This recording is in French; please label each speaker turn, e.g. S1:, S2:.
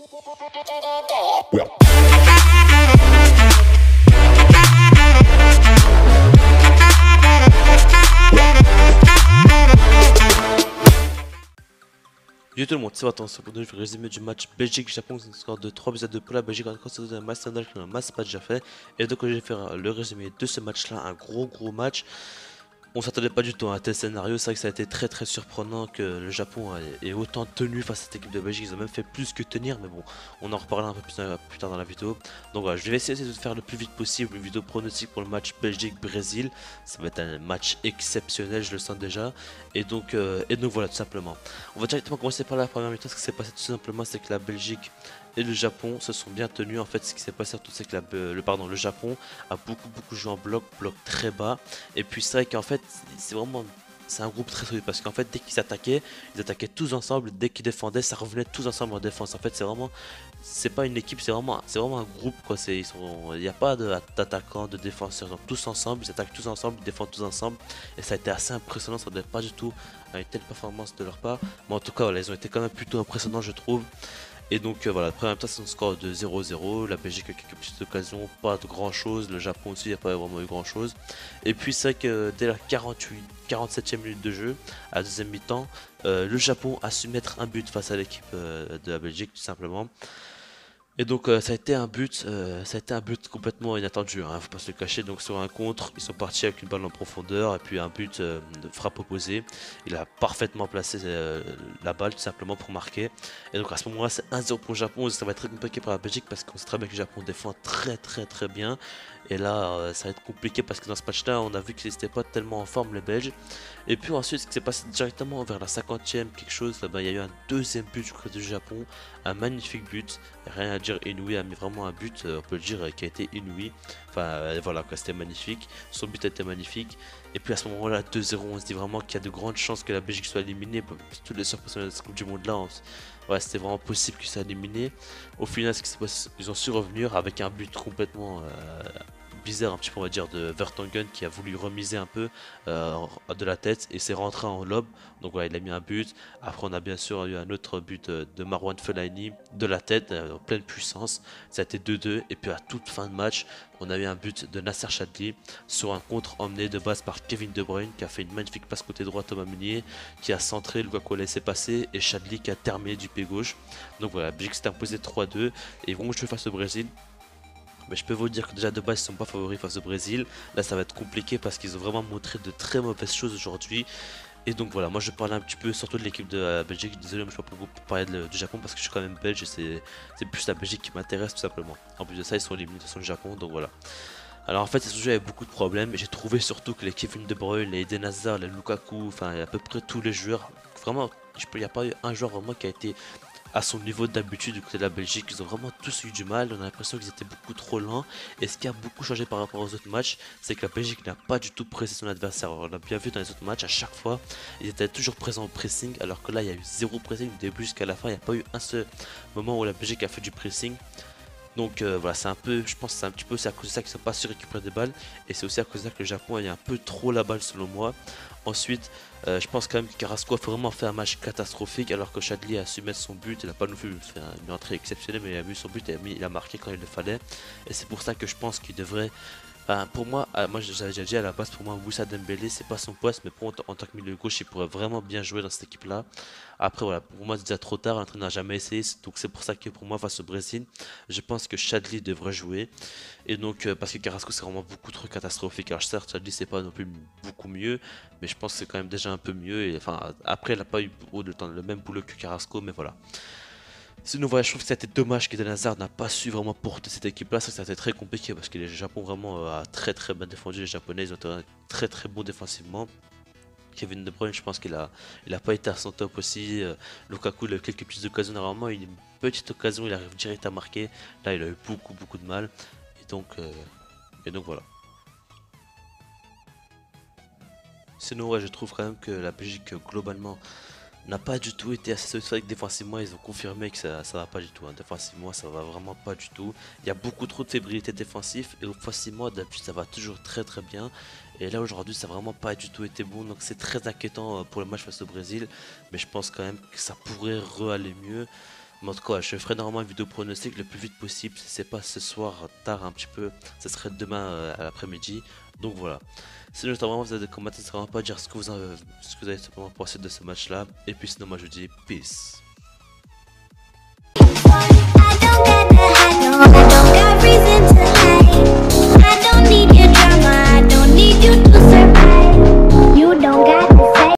S1: Yo tout le monde, c'est Vaton, c'est pour le résumé du match Belgique-Japon, c'est un score de 3 buts à 2 pour la Belgique, encore c'est un match standard que masse pas déjà fait. Et donc je vais faire le résumé de ce match là, un gros gros match. On s'attendait pas du tout à un tel scénario, c'est vrai que ça a été très très surprenant que le Japon ait autant tenu face à cette équipe de Belgique, ils ont même fait plus que tenir, mais bon, on en reparlera un peu plus, tard dans la vidéo. Donc voilà, je vais essayer de faire le plus vite possible une vidéo pronostique pour le match Belgique-Brésil, ça va être un match exceptionnel, je le sens déjà, et donc, euh, et voilà tout simplement. On va directement commencer par la première mi-temps, ce qui s'est passé tout simplement c'est que la Belgique et le Japon se sont bien tenus. En fait, ce qui s'est passé surtout, c'est que euh, le, pardon, le Japon a beaucoup, beaucoup joué en bloc, bloc très bas. Et puis, c'est vrai qu'en fait, c'est vraiment un groupe très solide parce qu'en fait dès qu'ils attaquaient, ils attaquaient tous ensemble, dès qu'ils défendaient, ça revenait tous ensemble en défense. En fait, c'est vraiment c'est pas une équipe, c'est vraiment c'est un groupe quoi, c'est ils sont il n'y a pas d'attaquants, de, défenseurs, ils tous ensemble, ils attaquent tous ensemble, ils défendent tous ensemble et ça a été assez impressionnant, ça ne pas du tout à une telle performance de leur part. Mais en tout cas, ils ont été quand même plutôt impressionnants, je trouve. Et donc euh, voilà, après même temps c'est un score de 0-0, la Belgique a quelques petites occasions, pas de grand chose, le Japon aussi il n'y a pas vraiment eu grand chose. Et puis c'est vrai que dès la 48, 47e minute de jeu, à deuxième mi-temps, euh, le Japon a su mettre un but face à l'équipe euh, de la Belgique tout simplement. Et donc euh, ça a été un but, euh, ça a été un but complètement inattendu, hein, faut pas se le cacher. Donc sur un contre, ils sont partis avec une balle en profondeur et puis un but euh, de frappe opposée. Il a parfaitement placé la balle tout simplement pour marquer. Et donc à ce moment-là, c'est 1-0 pour le Japon. Ça va être très compliqué pour la Belgique parce qu'on sait très bien que le Japon défend très très très bien. Et là, ça va être compliqué parce que dans ce match-là, on a vu qu'ils n'étaient pas tellement en forme les Belges. Et puis ensuite, ce qui s'est passé directement vers la 50e, quelque chose, il y a eu un deuxième but du côté du Japon, un magnifique but, rien à dire, inouï, mais vraiment un but, euh, on peut le dire, qui a été inouï. Enfin, euh, voilà, c'était magnifique, son but a été magnifique. Et puis à ce moment-là, 2-0, on se dit vraiment qu'il y a de grandes chances que la Belgique soit éliminée. Toutes les surprises de cette Coupe du Monde là, ouais, c'était vraiment possible qu'ils soient éliminés. Au final, ce qui ils ont su revenir avec un but complètement euh, bizarre un petit peu on va dire de Vertonghen qui a voulu remiser un peu euh, de la tête et c'est rentré en lobe. Donc voilà il a mis un but. Après on a bien sûr eu un autre but de Marwan Fellaini de la tête euh, en pleine puissance. Ça a été 2-2 et puis à toute fin de match on a eu un but de Nasser Chadli sur un contre emmené de base par Kevin De Bruyne qui a fait une magnifique passe côté droit Thomas Meunier qui a centré Lukaku a laissé passer et Chadli qui a terminé du pied gauche. Donc voilà Belgique s'est imposé 3-2 et vont jouer face au Brésil mais je peux vous dire que déjà de base ils sont pas favoris face au Brésil. Là ça va être compliqué parce qu'ils ont vraiment montré de très mauvaises choses aujourd'hui. Et donc voilà, moi je parle un petit peu surtout de l'équipe de la Belgique. Désolé, mais je ne pas beaucoup parler du Japon parce que je suis quand même belge et c'est plus la Belgique qui m'intéresse tout simplement. En plus de ça, ils sont éliminés de son Japon, donc voilà. Alors en fait, ce jeu avait beaucoup de problèmes. J'ai trouvé surtout que les Kevin De Bruyne, les Eden Hazard, les Lukaku, enfin à peu près tous les joueurs, vraiment, il n'y a pas eu un joueur vraiment qui a été à son niveau d'habitude du côté de la Belgique. Ils ont vraiment tous eu du mal. On a l'impression qu'ils étaient beaucoup trop lents. Et ce qui a beaucoup changé par rapport aux autres matchs, c'est que la Belgique n'a pas du tout pressé son adversaire. On l'a bien vu dans les autres matchs, à chaque fois, ils étaient toujours présents au pressing. Alors que là, il y a eu zéro pressing du début jusqu'à la fin. Il n'y a pas eu un seul moment où la Belgique a fait du pressing. Donc euh, voilà, c'est un peu, je pense que c'est un petit peu à cause de ça qu'ils ne sont pas su récupérer des balles. Et c'est aussi à cause de ça que le Japon a un peu trop la balle selon moi. Ensuite, euh, je pense quand même que Carrasco a vraiment fait un match catastrophique alors que Chadli a su mettre son but. Il n'a pas non plus fait une entrée exceptionnelle, mais il a mis son but et il a marqué quand il le fallait. Et c'est pour ça que je pense qu'il devrait pour moi, ah, moi j'avais déjà dit à la base, pour moi, Woussa Dembélé, c'est pas son poste, mais pour en, tant que milieu gauche, il pourrait vraiment bien jouer dans cette équipe-là. Après, voilà, pour moi, c'est déjà trop tard, l'entraîneur n'a jamais essayé, donc c'est pour ça que pour moi, face au Brésil, je pense que Chadli devrait jouer. Et donc, euh, parce que Carrasco, c'est vraiment beaucoup trop catastrophique. Alors, certes, Chadli, c'est pas non plus beaucoup mieux, mais je pense que c'est quand même déjà un peu mieux. Enfin, après, il n'a pas eu le même boulot que Carrasco, mais voilà. Sinon, voilà, je trouve que c'était dommage qu'Eden Hazard n'a pas su vraiment porter cette équipe-là. Ça, c'était très compliqué parce que le Japon vraiment euh, a très très bien défendu. Les Japonais, ils ont été très très bons défensivement. Kevin De Bruyne, je pense qu'il a, il a pas été à son top aussi. Euh, Lukaku, il a eu quelques petites occasions. Normalement, a une petite occasion, il arrive direct à marquer. Là, il a eu beaucoup beaucoup de mal. Et donc, euh, et donc voilà. Sinon, ouais, je trouve quand même que la Belgique, globalement, n'a pas du tout été assez que défensivement, ils ont confirmé que ça, ça va pas du tout. Hein. Défensivement, ça va vraiment pas du tout. Il y a beaucoup trop de fébrilité défensive et offensivement, d'habitude, ça va toujours très très bien. Et là, aujourd'hui, ça n'a vraiment pas du tout été bon. Donc, c'est très inquiétant euh, pour le match face au Brésil. Mais je pense quand même que ça pourrait re-aller mieux. Mais en tout cas, je ferai normalement une vidéo pronostic le plus vite possible. Si c'est pas ce soir, tard un petit peu, ce serait demain euh, à l'après-midi. Donc voilà. Sinon, j'attends vraiment vous avez des commentaires, n'hésitez vraiment pas dire ce que vous, avez, ce que vous avez simplement pensé de ce match là. Et puis sinon, moi je vous dis peace.